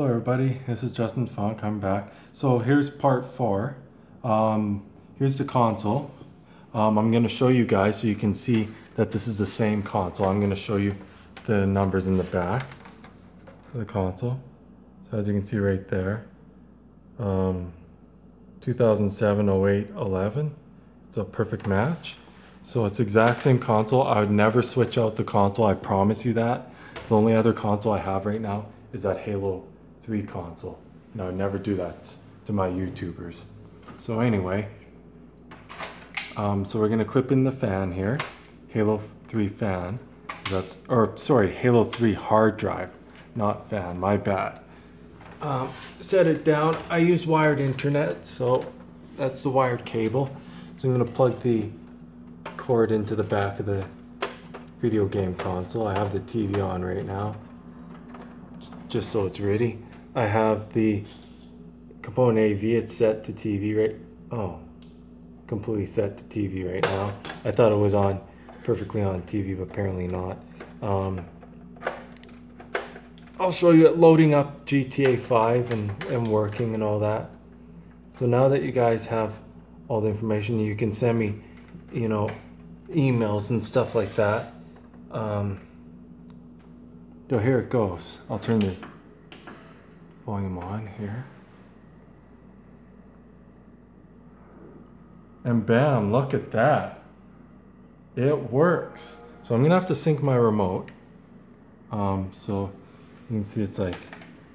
Hello everybody, this is Justin Funk, I'm back. So here's part four. Um, here's the console. Um, I'm going to show you guys so you can see that this is the same console. I'm going to show you the numbers in the back of the console. So as you can see right there, um, 2007, 08, 11. It's a perfect match. So it's exact same console. I would never switch out the console, I promise you that. The only other console I have right now is that Halo 3 console. And I would never do that to my YouTubers. So anyway, um, so we're gonna clip in the fan here, Halo 3 fan. That's or sorry, Halo 3 hard drive, not fan. My bad. Um, set it down. I use wired internet, so that's the wired cable. So I'm gonna plug the cord into the back of the video game console. I have the TV on right now, just so it's ready. I have the component AV, it's set to TV right, oh, completely set to TV right now. I thought it was on, perfectly on TV, but apparently not. Um, I'll show you it loading up GTA 5 and, and working and all that. So now that you guys have all the information, you can send me, you know, emails and stuff like that. Um, here it goes. I'll turn the volume on here. And bam, look at that. It works. So I'm gonna have to sync my remote. Um, so you can see it's like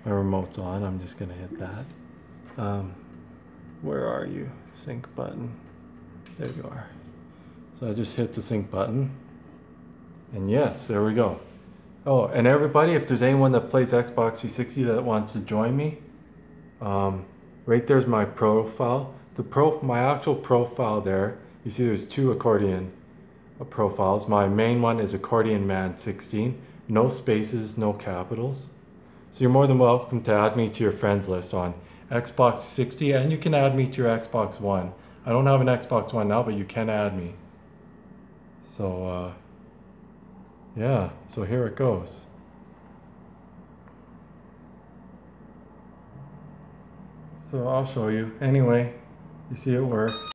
my remote's on. I'm just gonna hit that. Um, where are you? Sync button. There you are. So I just hit the sync button. And yes, there we go. Oh, and everybody, if there's anyone that plays Xbox 360 that wants to join me, um, right there's my profile. The pro, my actual profile there, you see there's two accordion uh, profiles. My main one is accordion man 16, no spaces, no capitals. So you're more than welcome to add me to your friends list on Xbox 60, and you can add me to your Xbox One. I don't have an Xbox One now, but you can add me. So, uh, yeah, so here it goes. So I'll show you. Anyway, you see it works.